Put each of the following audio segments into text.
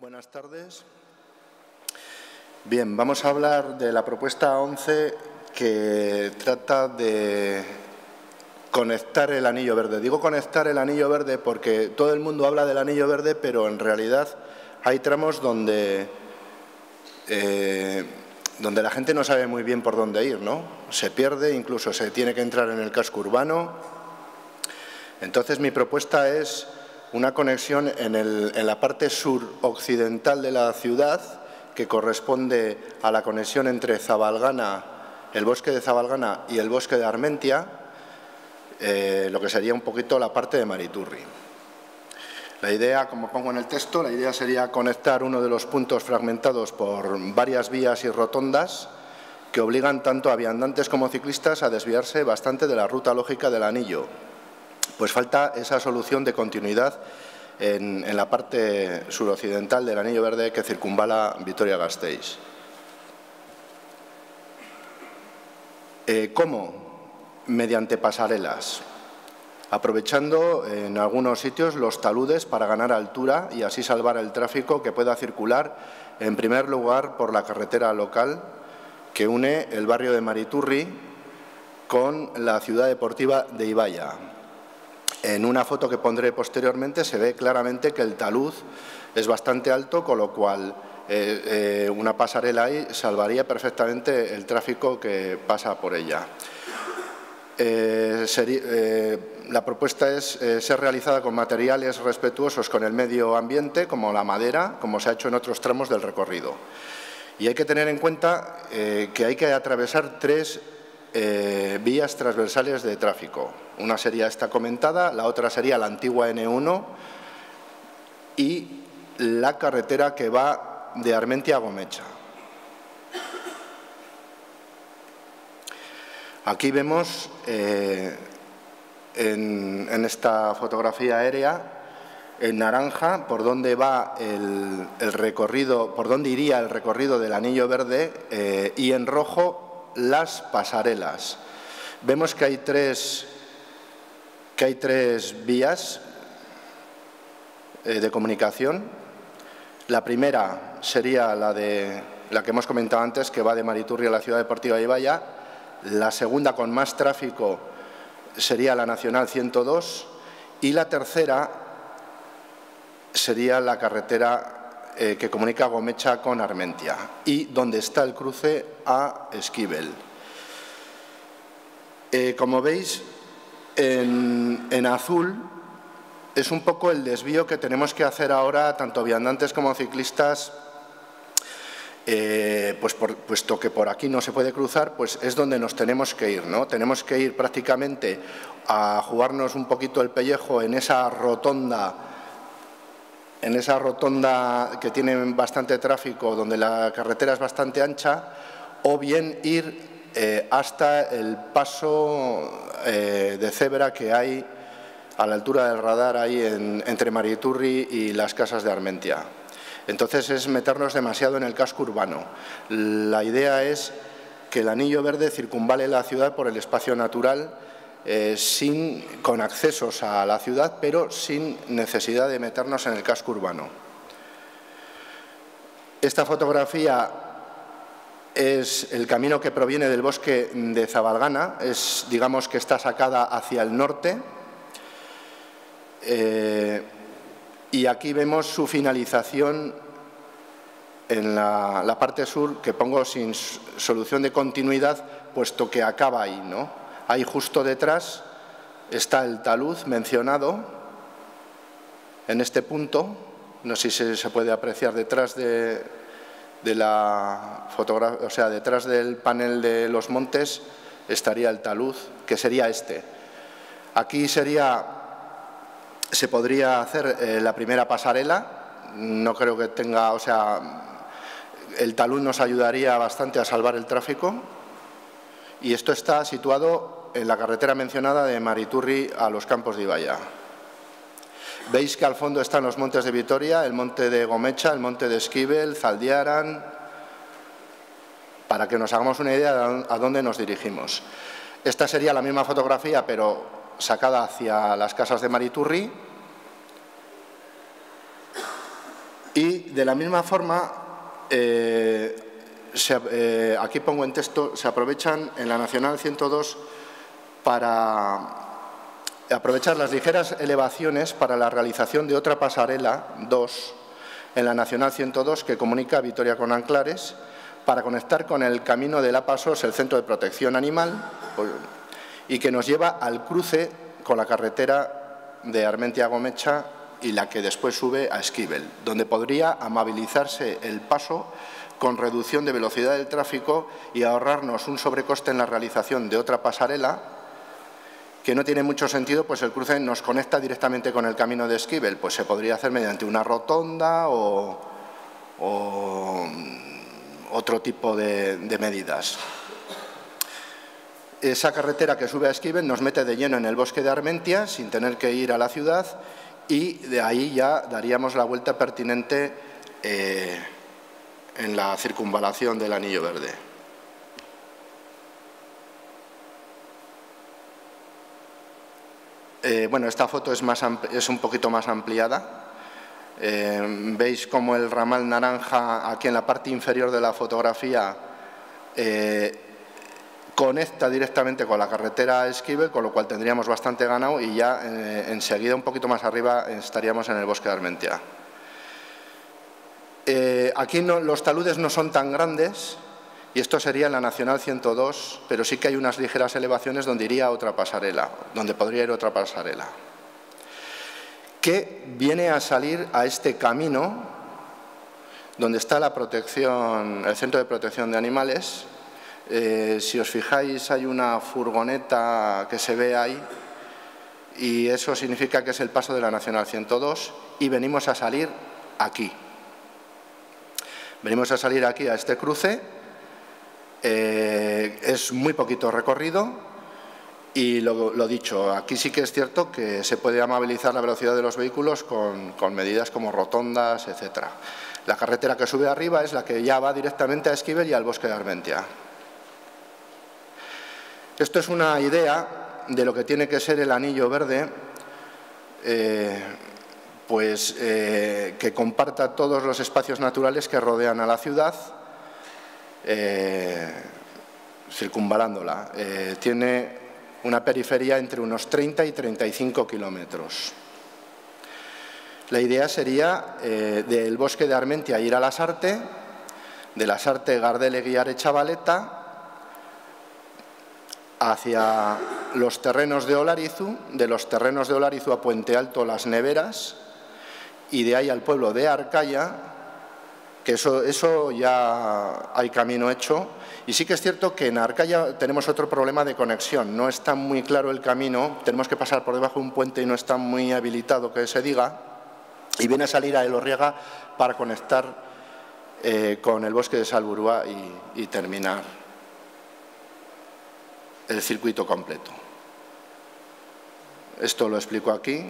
Buenas tardes. Bien, vamos a hablar de la propuesta 11 que trata de conectar el anillo verde. Digo conectar el anillo verde porque todo el mundo habla del anillo verde, pero en realidad hay tramos donde, eh, donde la gente no sabe muy bien por dónde ir, ¿no? Se pierde, incluso se tiene que entrar en el casco urbano. Entonces mi propuesta es una conexión en, la parte suroccidental de la ciudad que corresponde a la conexión entre Zabalgana, el bosque de Zabalgana y el bosque de Armentia, eh, lo que sería un poquito la parte de Mariturri. La idea, como pongo en el texto, la idea sería conectar uno de los puntos fragmentados por varias vías y rotondas que obligan tanto a viandantes como ciclistas a desviarse bastante de la ruta lógica del anillo, pues falta esa solución de continuidad en, la parte suroccidental del anillo verde que circunvala Vitoria-Gasteiz. Eh, ¿Cómo? Mediante pasarelas, aprovechando en algunos sitios los taludes para ganar altura y así salvar el tráfico que pueda circular, en primer lugar, por la carretera local que une el barrio de Mariturri con la ciudad deportiva de Ibaya. En una foto que pondré posteriormente se ve claramente que el talud es bastante alto, con lo cual eh, eh, una pasarela ahí salvaría perfectamente el tráfico que pasa por ella. Eh, la propuesta es ser realizada con materiales respetuosos con el medio ambiente, como la madera, como se ha hecho en otros tramos del recorrido. Y hay que tener en cuenta que hay que atravesar tres eh, vías transversales de tráfico. Una sería esta comentada, la otra sería la antigua N1 y la carretera que va de Armentia a Gomecha. Aquí vemos eh, en, esta fotografía aérea en naranja por dónde va el, recorrido, por dónde iría el recorrido del anillo verde eh, y en rojo las pasarelas. Vemos que hay tres, que hay tres vías eh, de comunicación. La primera sería la, de, la que hemos comentado antes, que va de Mariturri a la ciudad deportiva de Ibaya. La segunda, con más tráfico, sería la Nacional 102. Y la tercera sería la carretera eh, que comunica Gomecha con Armentia y donde está el cruce a Esquivel. Eh, como veis, en, azul es un poco el desvío que tenemos que hacer ahora, tanto viandantes como ciclistas, eh, pues puesto que por aquí no se puede cruzar, pues es donde nos tenemos que ir, ¿no? Tenemos que ir prácticamente a jugarnos un poquito el pellejo en esa rotonda en esa rotonda que tiene bastante tráfico, donde la carretera es bastante ancha, o bien ir eh, hasta el paso eh, de cebra que hay a la altura del radar ahí entre Mariturri y las casas de Armentia. Entonces es meternos demasiado en el casco urbano. La idea es que el anillo verde circunvale la ciudad por el espacio natural eh, sin, con accesos a la ciudad, pero sin necesidad de meternos en el casco urbano. Esta fotografía es el camino que proviene del bosque de Zabalgana, es, digamos que está sacada hacia el norte, eh, y aquí vemos su finalización en la, la, parte sur, que pongo sin solución de continuidad, puesto que acaba ahí, ¿no? Ahí justo detrás está el talud mencionado en este punto. No sé si se puede apreciar detrás de, la fotografía, o sea, detrás del panel de los montes estaría el talud, que sería este. Aquí sería, se podría hacer eh, la primera pasarela, no creo que tenga, o sea, el talud nos ayudaría bastante a salvar el tráfico, y esto está situado en la carretera mencionada de Mariturri a los campos de Ibaya. Veis que al fondo están los montes de Vitoria, el monte de Gomecha, el monte de Esquivel, Zaldiaran, para que nos hagamos una idea de a dónde nos dirigimos. Esta sería la misma fotografía, pero sacada hacia las casas de Mariturri. Y de la misma forma, eh, eh, aquí pongo en texto, se aprovechan en la Nacional 102 para aprovechar las ligeras elevaciones para la realización de otra pasarela 2 en la Nacional 102 que comunica Vitoria con Anclares para conectar con el camino de La Pasos, el Centro de Protección Animal, pues, y que nos lleva al cruce con la carretera de Armentia-Gomecha y la que después sube a Esquivel, donde podría amabilizarse el paso con reducción de velocidad del tráfico y ahorrarnos un sobrecoste en la realización de otra pasarela que no tiene mucho sentido, pues el cruce nos conecta directamente con el camino de Esquivel, pues se podría hacer mediante una rotonda o, otro tipo de, de medidas. Esa carretera que sube a Esquivel nos mete de lleno en el bosque de Armentia sin tener que ir a la ciudad y de ahí ya daríamos la vuelta pertinente eh, en la circunvalación del Anillo Verde. Eh, bueno, esta foto es, más es, un poquito más ampliada. Eh, veis como el ramal naranja aquí en la parte inferior de la fotografía conecta directamente con la carretera Esquivel, con lo cual tendríamos bastante ganado y ya eh, enseguida un poquito más arriba estaríamos en el bosque de Armentia. Eh, aquí los taludes no son tan grandes y esto sería la Nacional 102, pero sí que hay unas ligeras elevaciones donde iría otra pasarela, donde podría ir otra pasarela, que viene a salir a este camino donde está la protección, el Centro de Protección de Animales, eh, si os fijáis hay una furgoneta que se ve ahí y eso significa que es el paso de la Nacional 102 y venimos a salir aquí. Venimos a salir aquí a este cruce, eh, es muy poquito recorrido y lo, dicho, aquí sí que es cierto que se puede amabilizar la velocidad de los vehículos con, medidas como rotondas, etcétera. La carretera que sube arriba es la que ya va directamente a Esquivel y al bosque de Armentia. Esto es una idea de lo que tiene que ser el anillo verde, eh, pues eh, que comparta todos los espacios naturales que rodean a la ciudad, eh, circunvalándola. tiene una periferia entre unos 30 y 35 kilómetros. La idea sería del bosque de Armentia ir a la Sarte, de la Sarte Gardele Guiare Chavaleta, hacia los terrenos de Olarizu, de los terrenos de Olarizu a Puente Alto Las Neveras y de ahí al pueblo de Arcaya, que eso, eso ya hay camino hecho. Y sí que es cierto que en Arcaya tenemos otro problema de conexión, no está muy claro el camino, tenemos que pasar por debajo de un puente y no está muy habilitado que se diga, y viene a salir a Elorriaga para conectar eh, con el bosque de Salburúa y terminar el circuito completo. Esto lo explico aquí,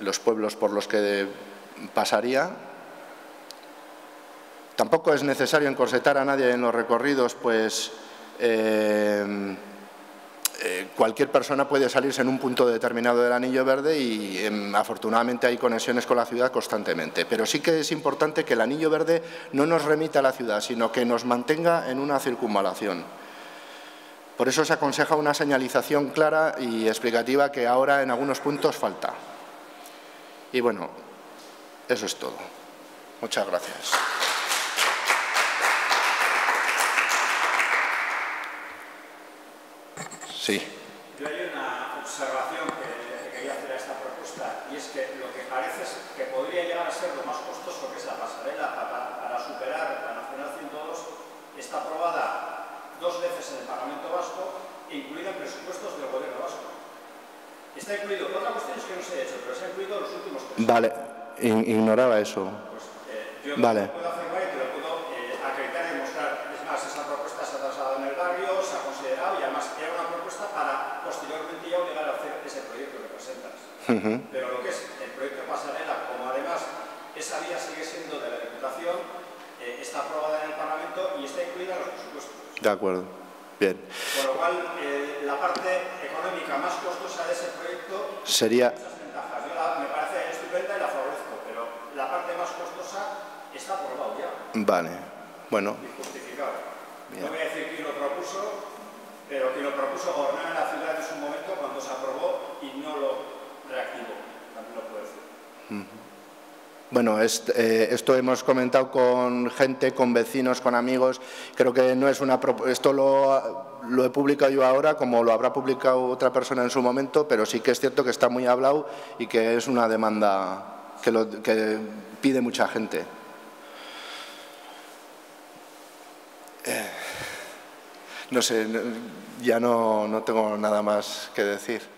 los pueblos por los que pasaría. Tampoco es necesario encorsetar a nadie en los recorridos, pues eh, eh, cualquier persona puede salirse en un punto determinado del anillo verde y em, afortunadamente hay conexiones con la ciudad constantemente. Pero sí que es importante que el anillo verde no nos remita a la ciudad, sino que nos mantenga en una circunvalación. Por eso se aconseja una señalización clara y explicativa que ahora en algunos puntos falta. Y bueno, eso es todo. Muchas gracias. Sí. Yo hay una observación que quería hacer a esta propuesta y es que lo que parece es que podría llegar a ser lo más costoso que es la pasarela para, superar la Nacional 102 está aprobada dos veces en el Parlamento Vasco, incluido en presupuestos del. Está incluido, otra cuestión es que no se ha hecho, pero se ha incluido los últimos tres Vale, ignoraba eso. Pues, eh, yo vale. puedo afirmar y te lo puedo eh, acreditar y demostrar. Es más, esa propuesta se ha trasladado en el barrio, se ha considerado y además era una propuesta para posteriormente ya obligar a hacer ese proyecto que presentas. Pero lo que es el proyecto pasarela, como además esa vía sigue siendo de la Diputación, eh, está aprobada en el Parlamento y está incluida en los presupuestos. De acuerdo. Bien. Con lo cual, eh, la parte económica más costosa de ese proyecto sería... Ventajas. Yo la, me parece estupenda y la favorezco, pero la parte más costosa Vale, bueno. Y justificado. No voy a decir quién lo propuso, pero quien lo propuso gobernaba en la ciudad en su momento cuando se aprobó y no lo reactivó. También lo puedo decir. Bueno, est- eh, esto hemos comentado con gente, con vecinos, con amigos. Creo que no es una pro- esto lo, he publicado yo ahora, como lo habrá publicado otra persona en su momento, pero sí que es cierto que está muy hablado y que es una demanda que, que pide mucha gente. Eh, no sé, ya no, no tengo nada más que decir.